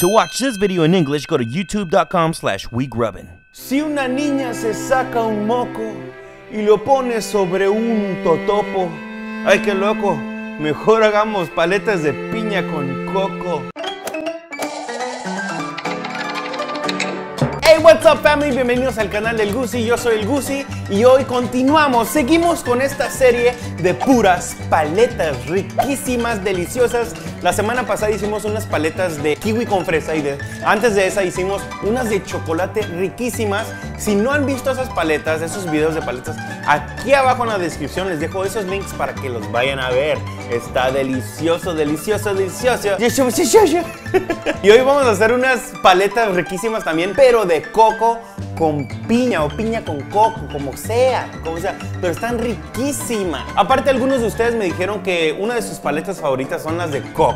To watch this video in English, go to youtube.com slash wegrubbin. Si una niña se saca un moco y lo pone sobre un totopo, ay qué loco, mejor hagamos paletas de piña con coco. Hey, what's up family? Bienvenidos al canal del Gusi, yo soy el Gusi y hoy continuamos, seguimos con esta serie de puras paletas riquísimas, deliciosas. La semana pasada hicimos unas paletas de kiwi con fresa y de, antes de esa hicimos unas de chocolate riquísimas. Si no han visto esas paletas, esos videos de paletas, aquí abajo en la descripción les dejo esos links para que los vayan a ver. Está delicioso, delicioso, delicioso. Y hoy vamos a hacer unas paletas riquísimas también, pero de coco con piña o piña con coco, como sea, como sea, pero están riquísimas. Aparte, algunos de ustedes me dijeron que una de sus paletas favoritas son las de coco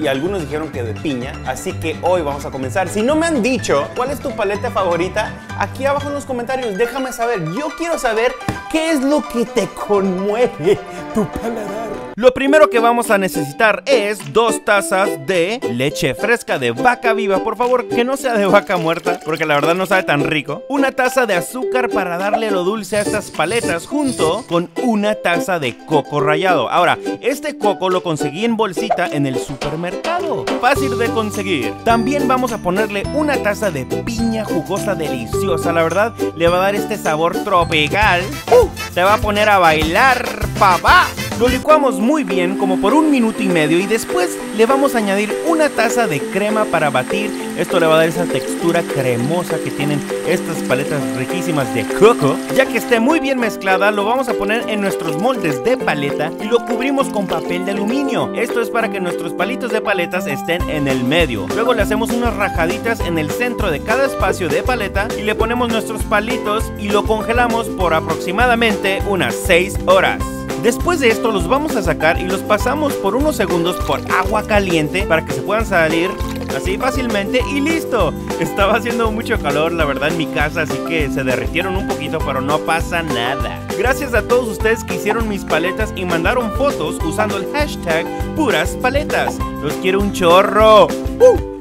y algunos dijeron que de piña, así que hoy vamos a comenzar. Si no me han dicho cuál es tu paleta favorita, aquí abajo en los comentarios déjame saber. Yo quiero saber qué es lo que te conmueve tu paladar. Lo primero que vamos a necesitar es dos tazas de leche fresca de vaca viva. Por favor, que no sea de vaca muerta, porque la verdad no sabe tan rico. Una taza de azúcar para darle lo dulce a estas paletas, junto con una taza de coco rallado. Ahora, este coco lo conseguí en bolsita en el supermercado. Fácil de conseguir. También vamos a ponerle una taza de piña jugosa deliciosa. La verdad, le va a dar este sabor tropical. ¡Uh! Va a poner a bailar, papá. Lo licuamos muy bien como por un minuto y medio y después le vamos a añadir una taza de crema para batir. Esto le va a dar esa textura cremosa que tienen estas paletas riquísimas de coco. Ya que esté muy bien mezclada, lo vamos a poner en nuestros moldes de paleta y lo cubrimos con papel de aluminio. Esto es para que nuestros palitos de paletas estén en el medio. Luego le hacemos unas rajaditas en el centro de cada espacio de paleta y le ponemos nuestros palitos y lo congelamos por aproximadamente unas 6 horas. Después de esto los vamos a sacar y los pasamos por unos segundos por agua caliente para que se puedan salir así fácilmente y listo. Estaba haciendo mucho calor la verdad en mi casa así que se derritieron un poquito pero no pasa nada. Gracias a todos ustedes que hicieron mis paletas y mandaron fotos usando el hashtag puras paletas. Los quiero un chorro. ¡Uh!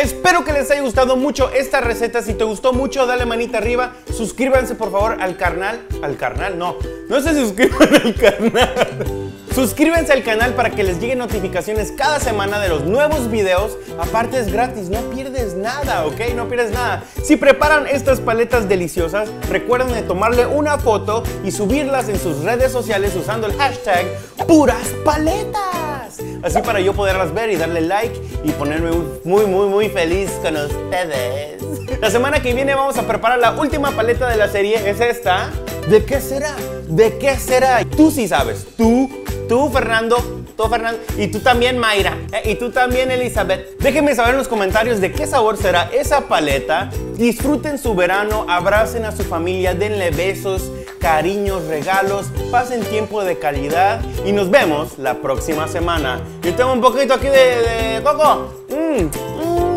Espero que les haya gustado mucho esta receta. Si te gustó mucho, dale manita arriba. Suscríbanse por favor al canal. Al canal, no. No se suscriban al canal. Suscríbanse al canal para que les lleguen notificaciones cada semana de los nuevos videos. Aparte es gratis, no pierdes nada, ¿ok? No pierdes nada. Si preparan estas paletas deliciosas, recuerden de tomarle una foto y subirlas en sus redes sociales usando el hashtag puras paletas. Así para yo poderlas ver y darle like y ponerme muy, muy, muy feliz con ustedes. La semana que viene vamos a preparar la última paleta de la serie, es esta. ¿De qué será? ¿De qué será? Tú sí sabes, tú Tú, Fernando, tú, Fernando, y tú también, Mayra, eh, y tú también, Elizabeth. Déjenme saber en los comentarios de qué sabor será esa paleta. Disfruten su verano, abracen a su familia, denle besos, cariños, regalos, pasen tiempo de calidad y nos vemos la próxima semana. Yo tengo un poquito aquí de, coco. Nom,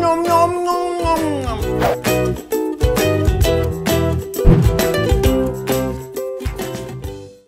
nom, nom, nom, nom.